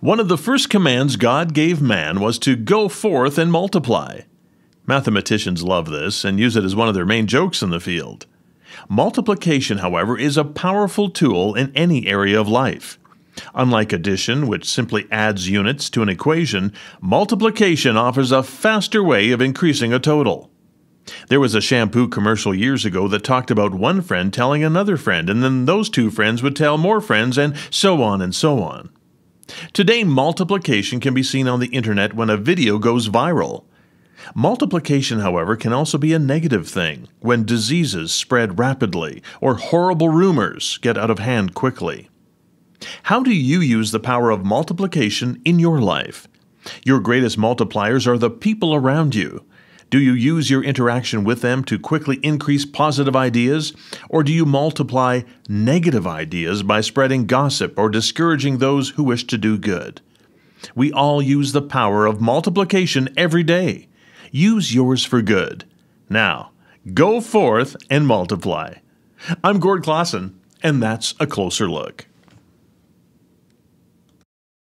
One of the first commands God gave man was to go forth and multiply. Mathematicians love this and use it as one of their main jokes in the field. Multiplication, however, is a powerful tool in any area of life. Unlike addition, which simply adds units to an equation, multiplication offers a faster way of increasing a total. There was a shampoo commercial years ago that talked about one friend telling another friend, and then those two friends would tell more friends, and so on and so on. Today, multiplication can be seen on the internet when a video goes viral. Multiplication, however, can also be a negative thing when diseases spread rapidly or horrible rumors get out of hand quickly. How do you use the power of multiplication in your life? Your greatest multipliers are the people around you. Do you use your interaction with them to quickly increase positive ideas, or do you multiply negative ideas by spreading gossip or discouraging those who wish to do good? We all use the power of multiplication every day. Use yours for good. Now, go forth and multiply. I'm Gord Klassen, and that's a closer look.